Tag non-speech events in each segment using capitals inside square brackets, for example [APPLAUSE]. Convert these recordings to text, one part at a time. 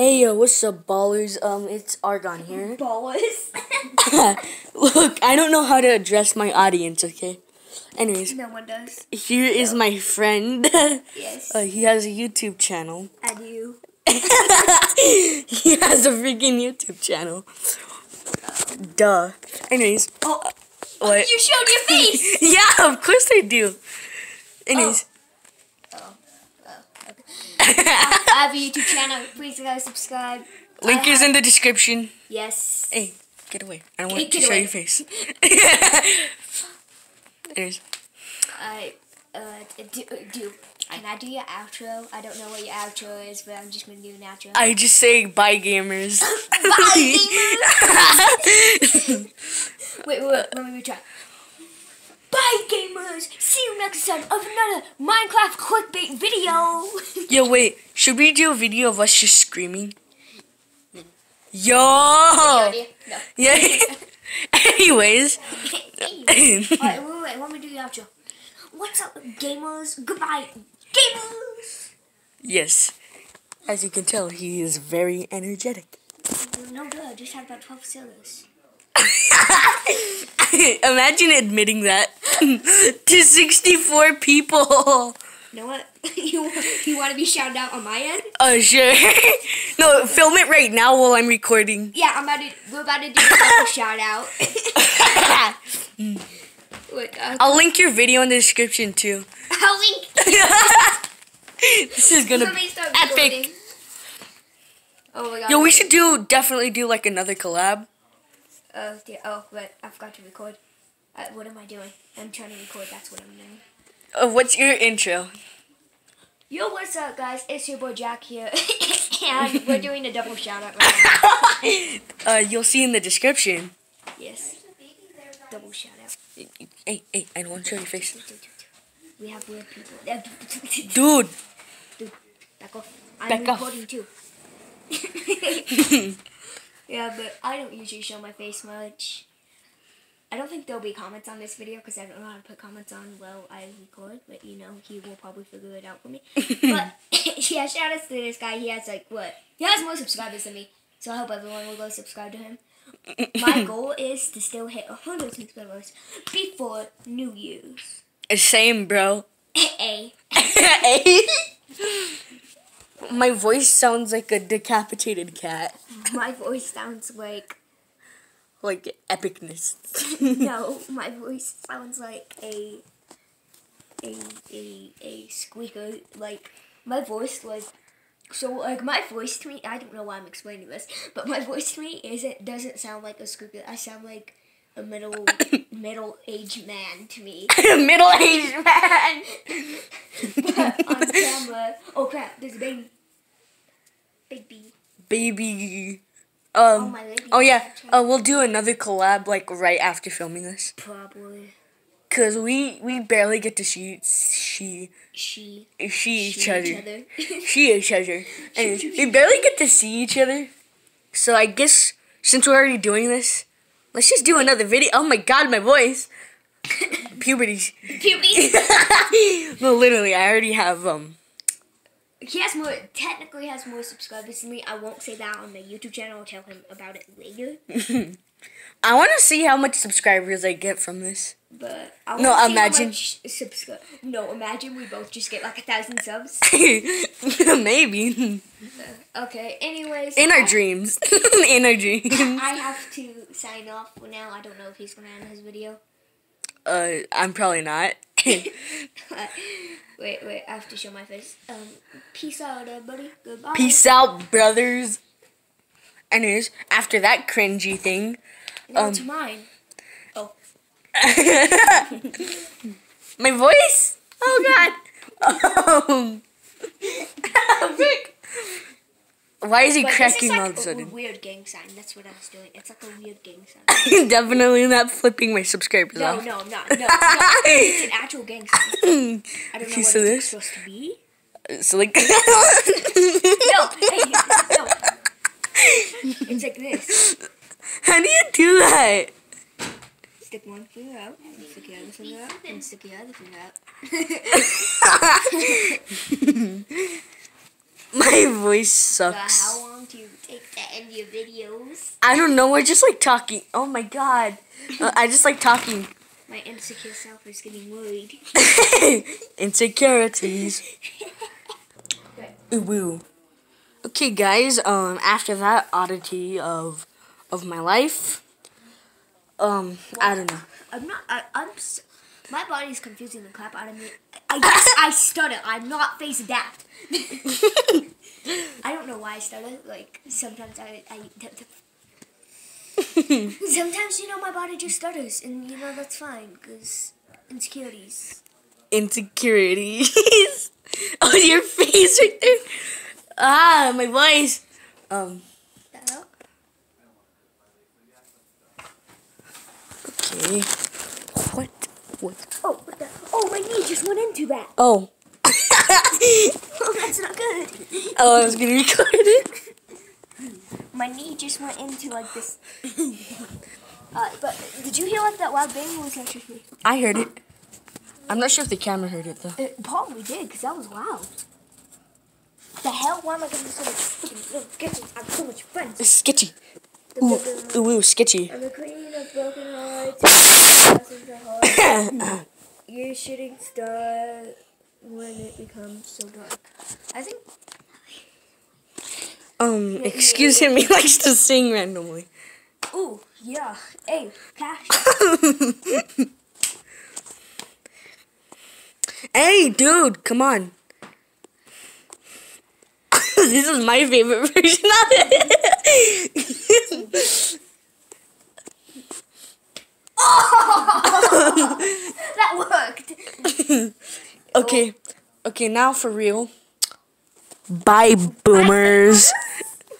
Hey yo, what's up, ballers? Um, it's Argon here. [LAUGHS] Ballers. [LAUGHS] Look, I don't know how to address my audience. Okay. Anyways, no one does. here is my friend. [LAUGHS] Yes. uh, he has a YouTube channel. I do. he has a freaking YouTube channel. Duh. Anyways, Oh, what? you showed your face. yeah, of course I do. Anyways, Oh. Oh, okay. I have a YouTube channel. Please guys subscribe. link I is in the description. Yes. Hey, get away! I don't want Hey, to show away. your face. [LAUGHS] Anyways, I uh do, do. Can I do your outro? I don't know what your outro is, but I'm just gonna do an outro. I just say bye, gamers. [LAUGHS] Bye, [LAUGHS] Wait, wait, wait, let me retry. Bye, gamers. See you next time of another Minecraft clickbait video. Yo, wait. Should we do a video of us just screaming? Yo. No. [LAUGHS] Yeah. Anyways. Alright, wait, wait, wait, let me do the outro. What's up, gamers? Goodbye, gamers! yes. As you can tell, he is very energetic. No good, I just had about 12 syllables. [LAUGHS] Imagine admitting that [LAUGHS] to 64 people. You know what? [LAUGHS] you, you want to be shouted out on my end? Oh, sure. [LAUGHS] no, film it right now while I'm recording. Yeah, I'm about to, we're about to do a [LAUGHS] shout out. Wait, uh, I'll link your video in the description too. I'll link. this is gonna be epic. recording. Oh my god. Yo, we should do definitely do like another collab. Oh, dear. oh, but I forgot to record. Uh, what am I doing? I'm trying to record, that's what I'm doing. Uh, what's your intro? Yo, what's up, guys? It's your boy Jack here, [COUGHS] and [LAUGHS] we're doing a double shout out right now. [LAUGHS] Uh, you'll see in the description. Yes, double shout out. Hey, hey, I don't want to show your face. We have weird people. [LAUGHS] Uh, Dude, Back off. I'm Back off. too. yeah, but I don't usually show my face much. I don't think there'll be comments on this video because I don't know how to put comments on while I record. But you know, he will probably figure it out for me. [LAUGHS] but [LAUGHS] yeah, shout outs to this guy. He has like what? He has more subscribers than me. So I hope everyone will go subscribe to him. My [LAUGHS] goal is to still hit 100 subscribers before New Year's. same, bro. Hey. Hey. My voice sounds like a decapitated cat. My voice sounds like Like epicness. [LAUGHS] no, [LAUGHS] my voice sounds like a a a a squeaker. Like my voice like so like my voice to me. I don't know why I'm explaining this, but my voice to me isn't doesn't sound like a squeaker. I sound like a middle [COUGHS] middle aged man to me. [LAUGHS] Middle aged man. But on camera, oh crap! There's a baby. Baby. Baby. Oh Um. lady. Oh yeah. Uh, we'll do another collab like right after filming this. Probably Cause we we barely get to see she she. she she each other. other. [LAUGHS] She each other. And we barely get to see each other. So I guess since we're already doing this, let's just do another video. Oh my god, my voice. [LAUGHS] Puberty. Puberty. [LAUGHS] no, literally, I already have um. He has more, technically has more subscribers than me. I won't say that on the YouTube channel. I'll tell him about it later. [LAUGHS] I want to see how much subscribers I get from this. But I No, imagine. no, imagine we both just get like a thousand subs. [LAUGHS] Maybe [LAUGHS] Okay. Anyways, in our I- dreams. in our dreams. I have to sign off for now. I don't know if he's gonna end his video. Uh, I'm probably not. [LAUGHS] wait, wait. I have to show my face. Um, peace out, everybody. Goodbye. Peace out, brothers. Anyways, after that cringy thing, No, um, it's mine. Oh, [LAUGHS] my voice. Oh God. [LAUGHS] Um, Frick. Why is he but cracking this is all of a a sudden? weird gang sign. That's what I was doing. It's like a weird gang sign. [LAUGHS] Definitely not flipping my subscribers No, off. no, no, no, no. It's an actual gang sign. [LAUGHS] I don't know what it's supposed to be. Uh, so like, [LAUGHS] No, hey, no. It's like this. how do you do that? Stick one finger out, and stick your other finger out, and stick your other finger out. My voice sucks. how long do you take to end your videos. I don't know. We're just like talking. Oh my god. Uh, I just like talking. [LAUGHS] My insecure self is getting worried. [LAUGHS] Insecurities. [LAUGHS] Ooh, woo. Okay, guys. Um, after that oddity of of my life, um, I don't know. I'm not. I, I'm. My body's confusing the crap out of me. I guess [LAUGHS] I stutter. I'm not face adapt. I don't know why I stutter. Like sometimes I. I sometimes you know my body just stutters, and you know that's fine because insecurities. Insecurities. [LAUGHS] oh, your face right there. Ah, my voice. Um. Okay. What? Oh, what the? Oh, my knee just went into that. Oh. Oh, that's not good. oh, I was gonna record it. My knee just went into like this. uh, but did you hear like that loud bang? Or was that just me? I heard it. I'm not sure if the camera heard it though. It probably did, because that was loud. The hell? Why am I getting so much freaking sketches? I have so much friends. It's sketchy. Ooh, ooh, ooh, sketchy. I'm the queen broken hearts. Hard. [COUGHS] You're shooting star when it becomes so dark. I think. Um, excuse him. He likes to sing randomly. Ooh, yeah. Hey, cash. [LAUGHS] Hey, dude, come on. [LAUGHS] this is my favorite version of it. [LAUGHS] [LAUGHS] that worked. [LAUGHS] okay, okay, now for real. Bye, boomers. [LAUGHS]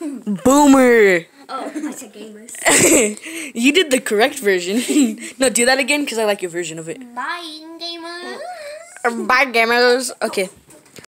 Boomer. Oh, I said gamers. you did the correct version. no, do that again because I like your version of it. Bye, gamers. Bye, gamers. Okay.